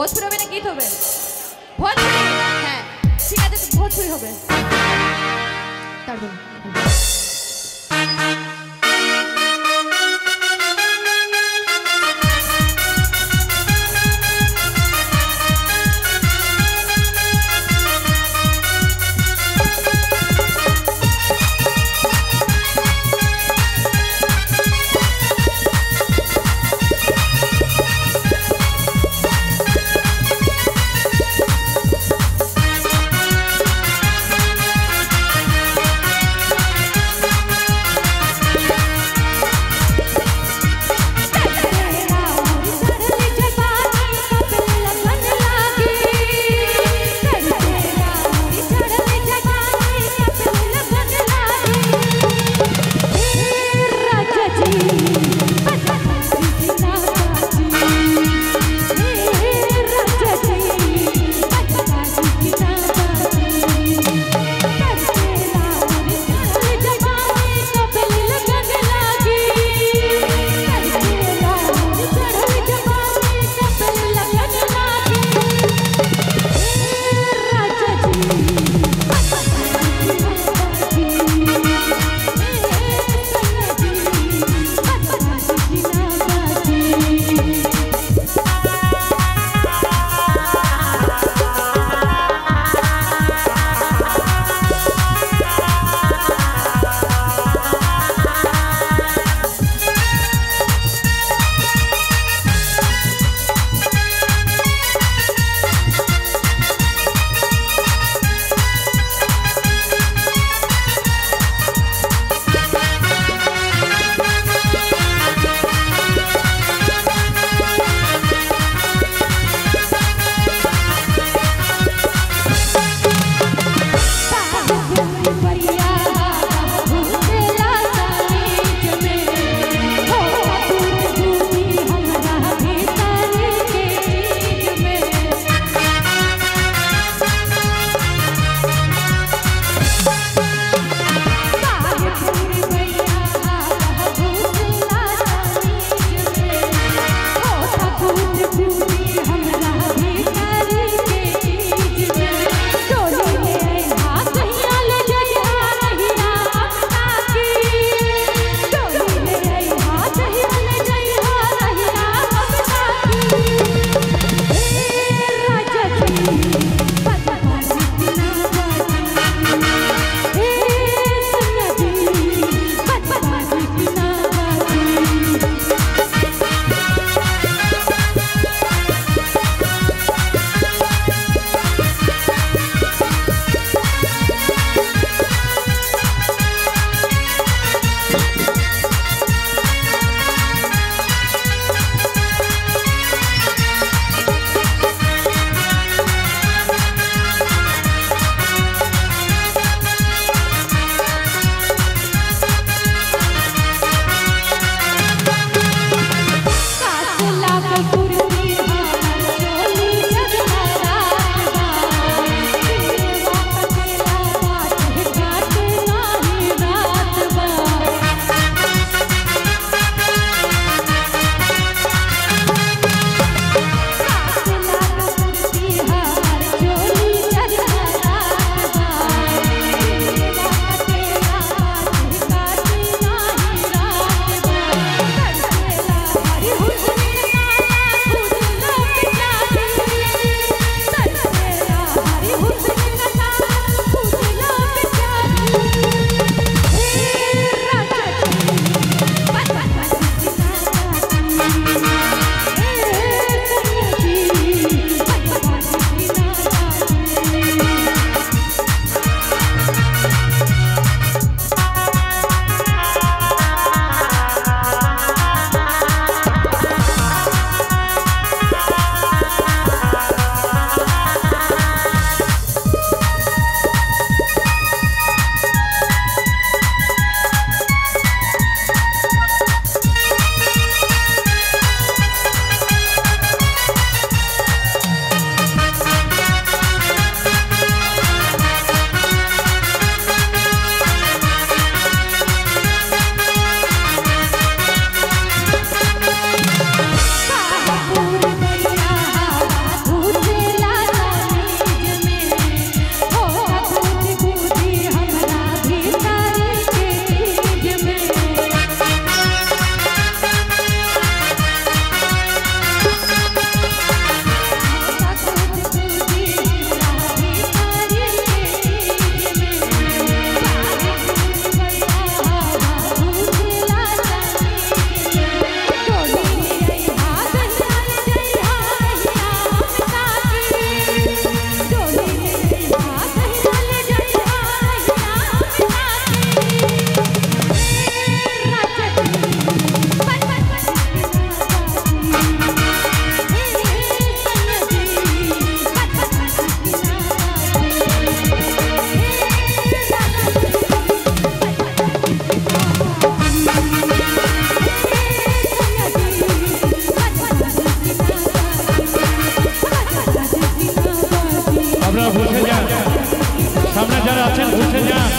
ভোজপুরি হবে না গীত হবে? ভোজপুরি হ্যাঁ ঠিক আছে ভোজপুরি হবে। তারপর। 알아 쟤는 못했냐?